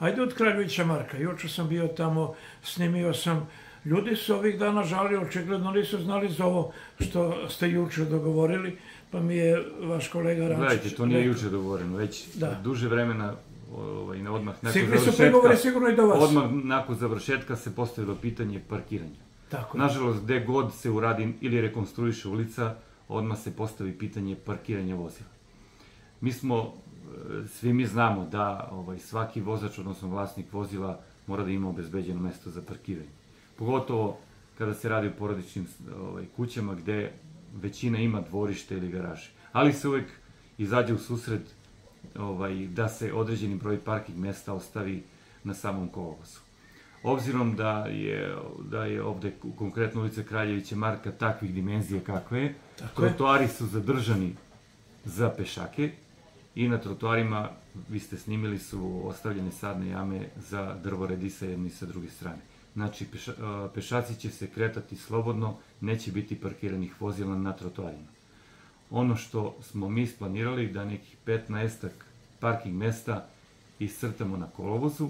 Ajde od Kraljevića Marka. Juče sam bio tamo, snimio sam Ljudi su ovih dana žali, očigledno nisu znali za ovo što ste juče dogovorili, pa mi je vaš kolega Rančić... Gledajte, to nije juče dogovoreno, već da. duže vremena ovaj, odmah nakon Sigli su pregovore sigurno i do vas. Odmah nakon završetka se postavilo pitanje parkiranja. Tako je. Nažalost, gde god se uradi ili rekonstruiše ulica, odmah se postavi pitanje parkiranja vozila. Mi smo, svi mi znamo da ovaj, svaki vozač, odnosno vlasnik vozila, mora da ima obezbeđeno mesto za parkiranje. Pogotovo kada se radi o porodičnim ovaj, kućama gde većina ima dvorište ili garaže. Ali se uvek izađe u susret ovaj, da se određeni broj parking mesta ostavi na samom kolovozu. Obzirom da je, da je ovde konkretno ulica Kraljevića Marka takvih dimenzija kakve je, trotoari su zadržani za pešake i na trotoarima, vi ste snimili, su ostavljene sadne jame za drvoredi sa jedne i sa druge strane. Znači, peša, pešaci će se kretati slobodno, neće biti parkiranih vozila na trotoarima. Ono što smo mi splanirali da nekih 15 parking mesta iscrtamo na kolovozu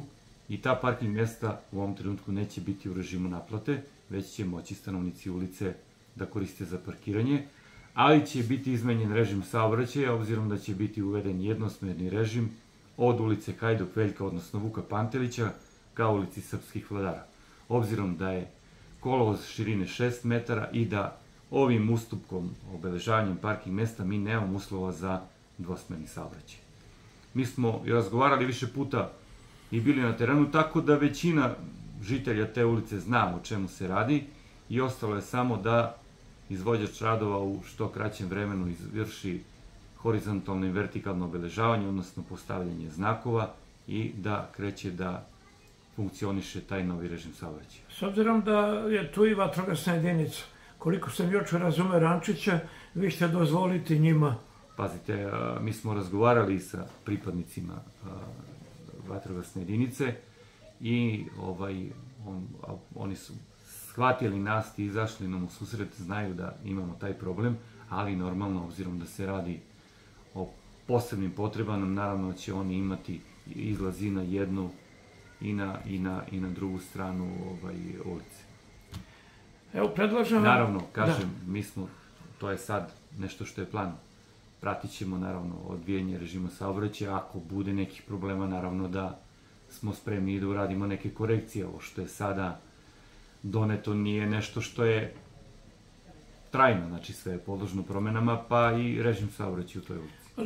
i ta parking mesta u ovom trenutku neće biti u režimu naplate, već će moći stanovnici ulice da koriste za parkiranje, ali će biti izmenjen režim saobraćaja, obzirom da će biti uveden jednosmerni režim od ulice Kajduk Veljka, odnosno Vuka Pantelića, ka ulici Srpskih vladara obzirom da je kolovoz širine 6 metara i da ovim ustupkom, obeležavanjem parking mesta, mi nemamo uslova za dvosmerni saobraćaj. Mi smo i razgovarali više puta i bili na terenu, tako da većina žitelja te ulice zna o čemu se radi i ostalo je samo da izvođač radova u što kraćem vremenu izvrši horizontalno i vertikalno obeležavanje, odnosno postavljanje znakova i da kreće da funkcioniše taj novi režim saobraćaja. S obzirom da je tu i vatrogasna jedinica, koliko sam još razume Rančića, vi ćete dozvoliti njima Pazite, mi smo razgovarali sa pripadnicima vatrogasne jedinice i ovaj, on, oni su shvatili nas i izašli nam u susret, znaju da imamo taj problem, ali normalno, obzirom da se radi o posebnim potrebama, naravno će oni imati izlazi na jednu i na, i na, i na drugu stranu ovaj, ulice. Evo, predlažem... Naravno, kažem, da. mi smo, to je sad nešto što je plan. Pratit ćemo, naravno, odvijanje režima saobraćaja. Ako bude nekih problema, naravno da smo spremni da uradimo neke korekcije. Ovo što je sada doneto nije nešto što je trajno, znači sve je podložno promenama, pa i režim saobraćaja u toj ulici.